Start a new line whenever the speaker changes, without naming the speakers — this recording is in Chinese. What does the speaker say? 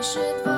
是否